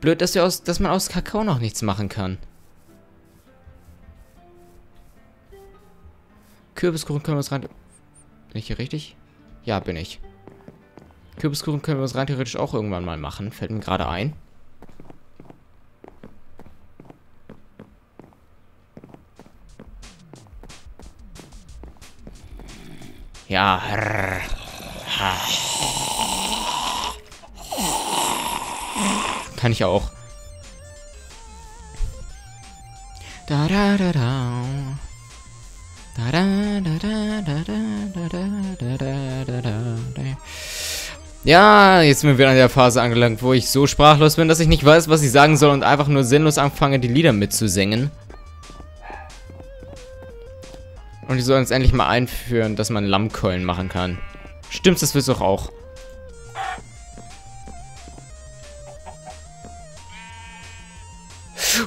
Blöd, dass, wir aus, dass man aus Kakao noch nichts machen kann. Kürbiskuchen können wir uns rein... Bin ich hier richtig? Ja, bin ich. Kürbiskuchen können wir uns rein theoretisch auch irgendwann mal machen. Fällt mir gerade ein. Ja. Kann ich auch. Da da da da. Da da da da da da da da da da Ja, jetzt sind wir wieder an der Phase angelangt, wo ich so sprachlos bin, dass ich nicht weiß, was ich sagen soll und einfach nur sinnlos anfange, die Lieder mitzusingen. Und die sollen uns endlich mal einführen, dass man Lammkeulen machen kann. Stimmt, das willst du auch.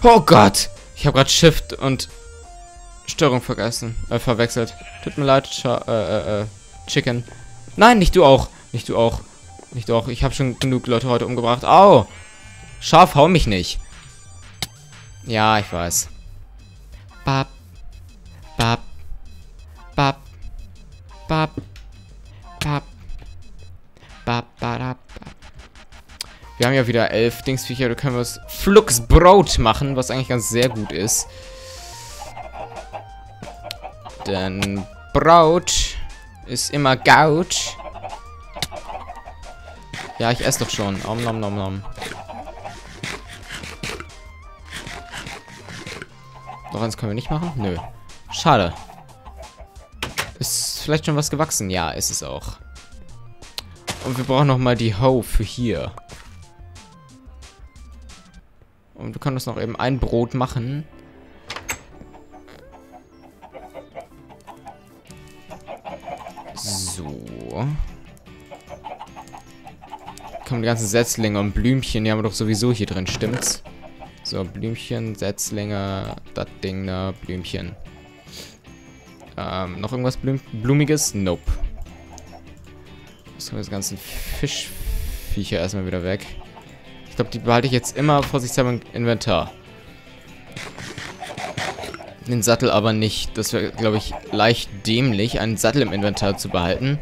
Oh Gott! Ich habe gerade Shift und Steuerung vergessen, äh, verwechselt. Tut mir leid, äh, äh, äh, Chicken. Nein, nicht du auch. Nicht du auch. Nicht du auch. Ich habe schon genug Leute heute umgebracht. Au! Schaf, hau mich nicht. Ja, ich weiß. Bap. Bap. Wir haben ja wieder elf Dingsviecher. Da können wir das Fluxbrot machen, was eigentlich ganz sehr gut ist. Denn Braut ist immer Gaut. Ja, ich esse doch schon. Om nom nom nom. Noch eins können wir nicht machen? Nö. Schade. Ist vielleicht schon was gewachsen? Ja, ist es auch. Und wir brauchen noch mal die Hoe für hier. Und wir können uns noch eben ein Brot machen. So. Kommen die ganzen Setzlinge und Blümchen, die haben wir doch sowieso hier drin, stimmt's? So, Blümchen, Setzlinge, das Ding da, Blümchen. Ähm, noch irgendwas Blüm Blumiges? Nope. Jetzt haben wir das ganzen Fischviecher erstmal wieder weg. Ich glaube, die behalte ich jetzt immer vorsichtshalber im Inventar. Den Sattel aber nicht. Das wäre, glaube ich, leicht dämlich, einen Sattel im Inventar zu behalten.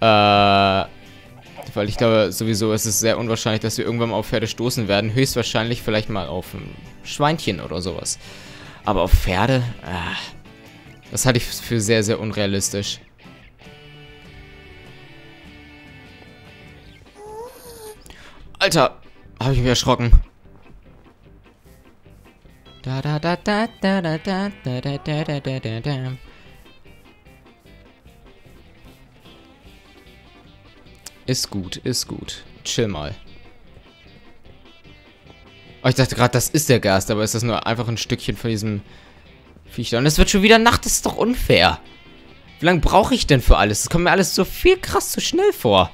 Äh, weil ich glaube, sowieso ist es sehr unwahrscheinlich, dass wir irgendwann mal auf Pferde stoßen werden. Höchstwahrscheinlich vielleicht mal auf ein Schweinchen oder sowas. Aber auf Pferde, äh, das halte ich für sehr, sehr unrealistisch. Alter, habe ich mich erschrocken. Da da da da da da da da da da da da da Ist gut, ist gut. Chill mal. Oh, ich dachte gerade, das ist der Gast, aber ist das nur einfach ein Stückchen von diesem Viech da. Und es wird schon wieder Nacht, das ist doch unfair. Wie lange brauche ich denn für alles? Das kommt mir alles so viel krass zu schnell vor.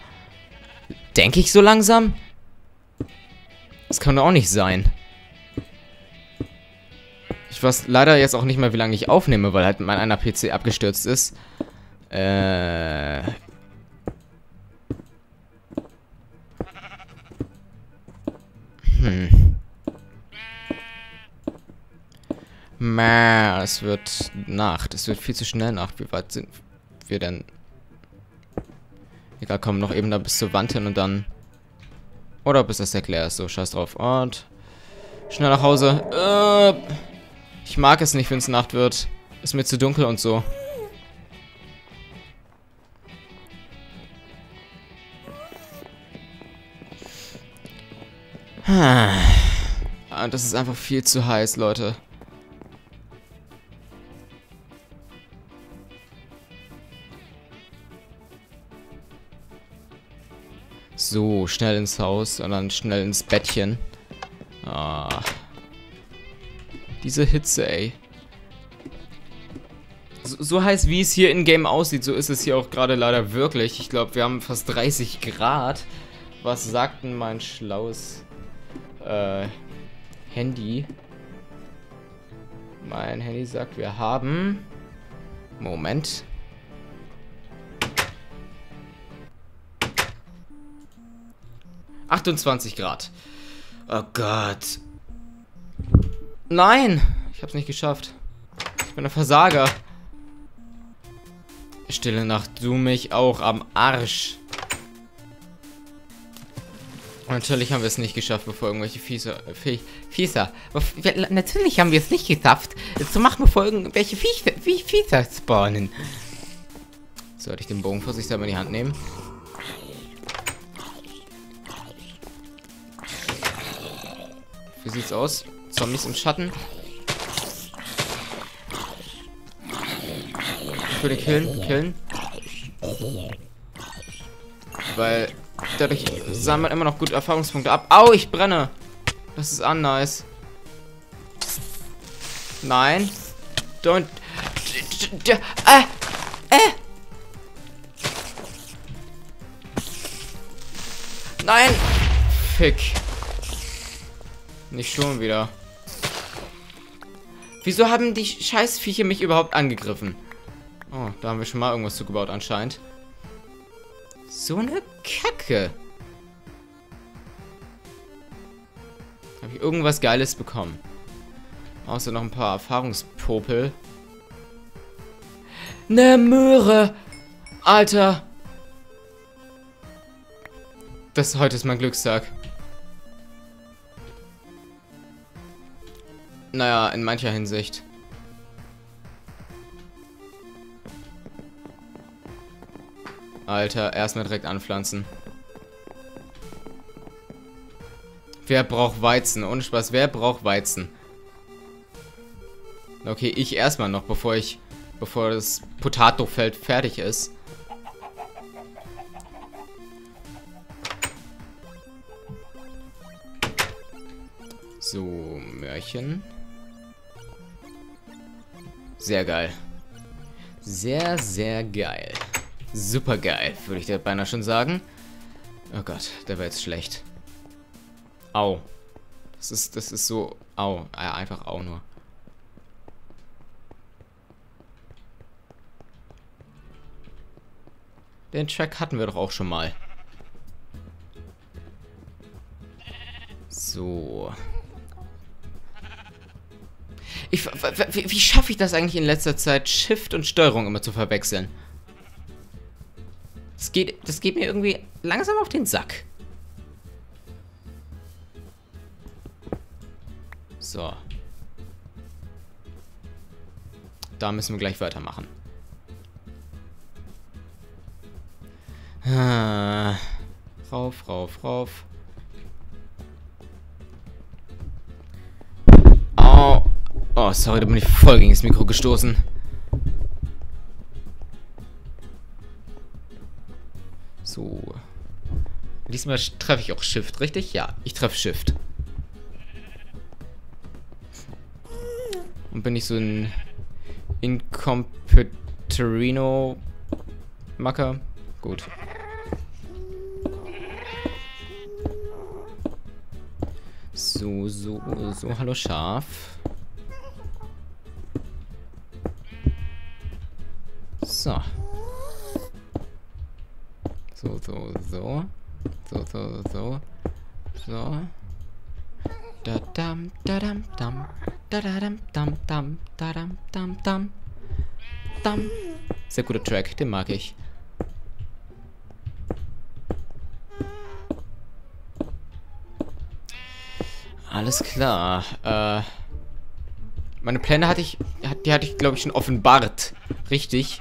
Denke ich so langsam? Das kann doch auch nicht sein. Ich weiß leider jetzt auch nicht mehr, wie lange ich aufnehme, weil halt mein einer PC abgestürzt ist. Äh... Hm. Mäh, es wird Nacht. Es wird viel zu schnell Nacht. Wie weit sind wir denn? Egal, komm, noch eben da bis zur Wand hin und dann... Oder bis das leer ist. So, scheiß drauf. Und... Schnell nach Hause. Äh... Ich mag es nicht, wenn es Nacht wird. Ist mir zu dunkel und so. Ah, das ist einfach viel zu heiß, Leute. So, schnell ins Haus und dann schnell ins Bettchen. Ah. Diese Hitze, ey. So, so heiß, wie es hier in-game aussieht, so ist es hier auch gerade leider wirklich. Ich glaube, wir haben fast 30 Grad. Was sagt denn mein schlaues äh, Handy? Mein Handy sagt, wir haben... Moment. ...28 Grad. Oh Gott. Nein! Ich hab's nicht geschafft. Ich bin ein Versager. Stille Nacht, du mich auch am Arsch. Natürlich haben wir es nicht geschafft, bevor irgendwelche Fieser... Äh, Fieser... Natürlich haben wir es nicht geschafft, zu machen, bevor irgendwelche Fieser, Fieser spawnen. Sollte ich den Bogen vor sich selber in die Hand nehmen? Wie sieht's aus? Zombies im Schatten. Ich würde killen, killen. Weil dadurch sammelt immer noch gut Erfahrungspunkte ab. Au, ich brenne. Das ist unnice. Nein. Don't. Äh. Äh. Nein. Fick. Nicht schon wieder. Wieso haben die Scheißviecher mich überhaupt angegriffen? Oh, da haben wir schon mal irgendwas zugebaut anscheinend. So eine Kacke. Habe ich irgendwas Geiles bekommen. Außer noch ein paar Erfahrungspopel. Ne Möhre! Alter! Das heute ist mein Glückstag. Naja, in mancher Hinsicht. Alter, erstmal direkt anpflanzen. Wer braucht Weizen? Ohne Spaß, wer braucht Weizen? Okay, ich erstmal noch, bevor ich, bevor das Potato-Feld fertig ist. So, Mörchen. Sehr geil. Sehr, sehr geil. Super geil, würde ich dir beinahe schon sagen. Oh Gott, der wäre jetzt schlecht. Au. Das ist, das ist so... Au. Ja, einfach au nur. Den Track hatten wir doch auch schon mal. So. Ich, wie, wie schaffe ich das eigentlich in letzter Zeit, Shift und Steuerung immer zu verwechseln? Das geht, das geht mir irgendwie langsam auf den Sack. So. Da müssen wir gleich weitermachen. Ah. Rauf, rauf, rauf. Oh. Oh, sorry, da bin ich voll gegen das Mikro gestoßen. So. Diesmal treffe ich auch Shift, richtig? Ja, ich treffe Shift. Und bin ich so ein Incompeterino Macker? Gut. So, so, so, hallo Schaf. So, so, so. Da dam, da dam, dam. Da da dam, dam, dam. Da dam, dam, dam. Dam. Sehr guter Track, den mag ich. Alles klar. Äh, meine Pläne hatte ich, die hatte ich, glaube ich, schon offenbart. Richtig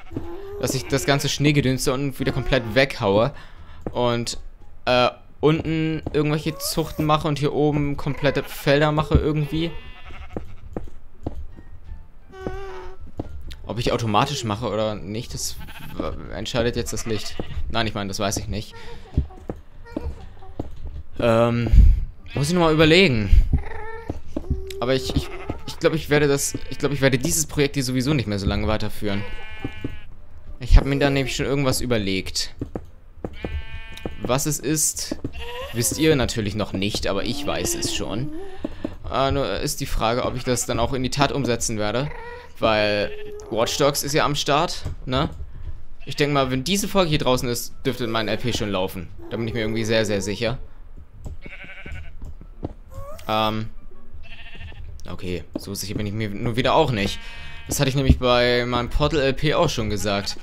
dass ich das ganze Schneegedünste unten wieder komplett weghaue und äh, unten irgendwelche Zuchten mache und hier oben komplette Felder mache irgendwie. Ob ich automatisch mache oder nicht, das entscheidet jetzt das Licht. Nein, ich meine, das weiß ich nicht. Ähm, muss ich nochmal überlegen. Aber ich, ich, ich glaube, ich werde das, ich glaube, ich werde dieses Projekt hier sowieso nicht mehr so lange weiterführen. Ich habe mir da nämlich schon irgendwas überlegt. Was es ist, wisst ihr natürlich noch nicht, aber ich weiß es schon. Äh, nur ist die Frage, ob ich das dann auch in die Tat umsetzen werde. Weil Watch Dogs ist ja am Start, ne? Ich denke mal, wenn diese Folge hier draußen ist, dürfte mein LP schon laufen. Da bin ich mir irgendwie sehr, sehr sicher. Ähm. Okay, so sicher bin ich mir nur wieder auch nicht. Das hatte ich nämlich bei meinem Portal LP auch schon gesagt.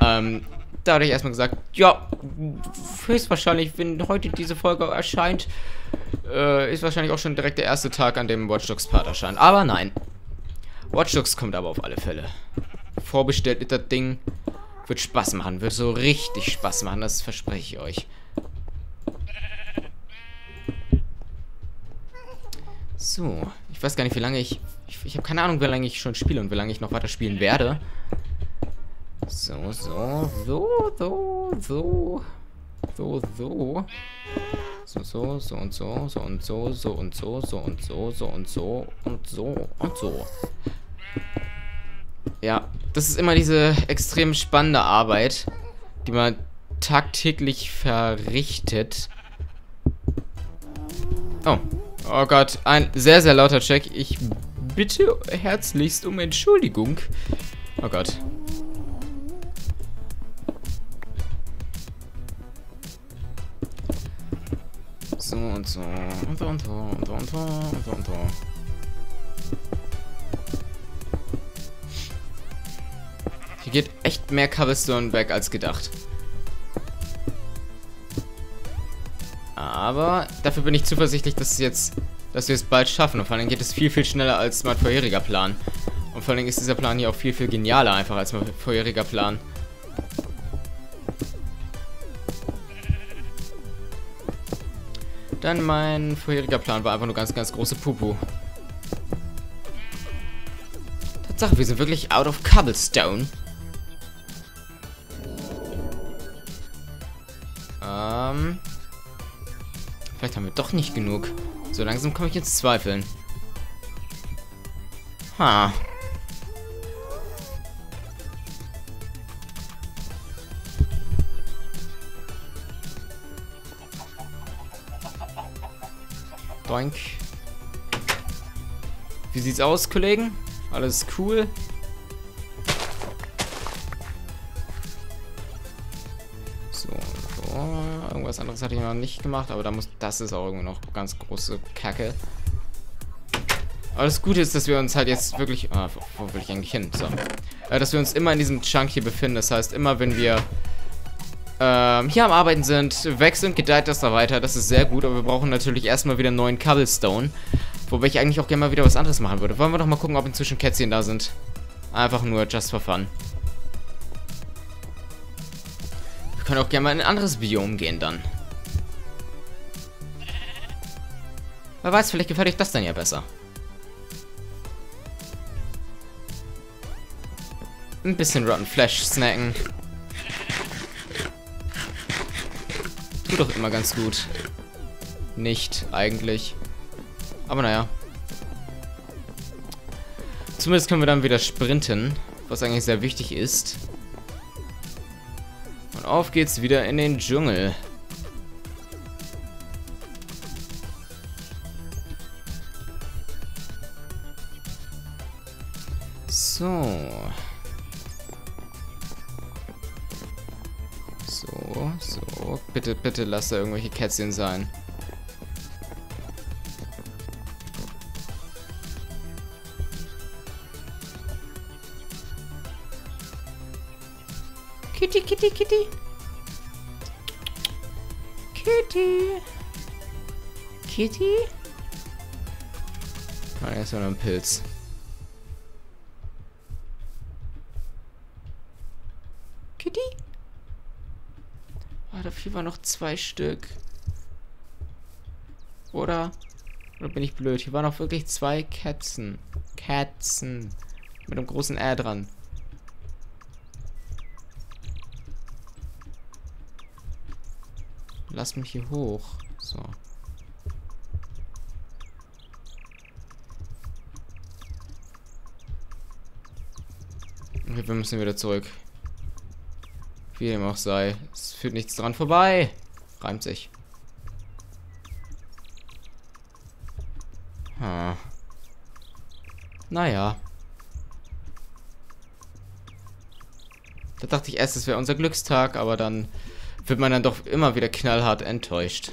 Ähm, da hatte ich erstmal gesagt, ja, höchstwahrscheinlich, wenn heute diese Folge erscheint, äh, ist wahrscheinlich auch schon direkt der erste Tag, an dem Watch Dogs Part erscheint. Aber nein. Watch Dogs kommt aber auf alle Fälle. Vorbestellt ist das Ding. Wird Spaß machen, wird so richtig Spaß machen, das verspreche ich euch. So, ich weiß gar nicht, wie lange ich... Ich, ich habe keine Ahnung, wie lange ich schon spiele und wie lange ich noch weiter spielen werde. So, so, so, so, so. So, so. So, so, so und so, so und so, so und so, so und so, so und so und so und so. Ja, das ist immer diese extrem spannende Arbeit, die man tagtäglich verrichtet. Oh, Oh Gott, ein sehr, sehr lauter Check. Ich bitte herzlichst um Entschuldigung. Oh Gott. So und so. Und so und so und so und so und so und so. Hier geht echt mehr Cobblestone weg als gedacht. Aber dafür bin ich zuversichtlich, dass, jetzt, dass wir es bald schaffen. Und vor allem geht es viel, viel schneller als mein vorheriger Plan. Und vor allem ist dieser Plan hier auch viel, viel genialer einfach als mein vorheriger Plan. Dann mein vorheriger Plan war einfach nur ganz, ganz große Pupu. Tatsache, wir sind wirklich out of cobblestone. Ähm... Vielleicht haben wir doch nicht genug. So langsam komme ich ins Zweifeln. Ha. Doink. Wie sieht's aus, Kollegen? Alles cool? Was anderes hatte ich noch nicht gemacht, aber da muss, das ist auch irgendwie noch ganz große Kacke. Aber das Gute ist, dass wir uns halt jetzt wirklich... Ah, wo, wo will ich eigentlich hin? So. Äh, dass wir uns immer in diesem Chunk hier befinden. Das heißt, immer wenn wir ähm, hier am Arbeiten sind, wächst und gedeiht das da weiter. Das ist sehr gut, aber wir brauchen natürlich erstmal wieder neuen Cobblestone. Wobei ich eigentlich auch gerne mal wieder was anderes machen würde. Wollen wir doch mal gucken, ob inzwischen Kätzchen da sind. Einfach nur just for fun. Wir können auch gerne mal in ein anderes Biom gehen dann. Wer weiß, vielleicht gefällt euch das dann ja besser. Ein bisschen Rotten Flash snacken. Tut doch immer ganz gut. Nicht, eigentlich. Aber naja. Zumindest können wir dann wieder sprinten, was eigentlich sehr wichtig ist. Und auf geht's wieder in den Dschungel. So, so. Bitte, bitte lass da irgendwelche Kätzchen sein. Kitty, Kitty, Kitty. Kitty. Kitty? Ah, erstmal noch ein Pilz. Kitty? Ah, dafür waren noch zwei Stück. Oder? Oder bin ich blöd? Hier waren noch wirklich zwei Katzen. Katzen. Mit einem großen R dran. Lass mich hier hoch. So. Okay, wir müssen wieder zurück. Wie dem auch sei. Es führt nichts dran vorbei. Reimt sich. Hm. Naja. Da dachte ich erst, es wäre unser Glückstag, aber dann wird man dann doch immer wieder knallhart enttäuscht.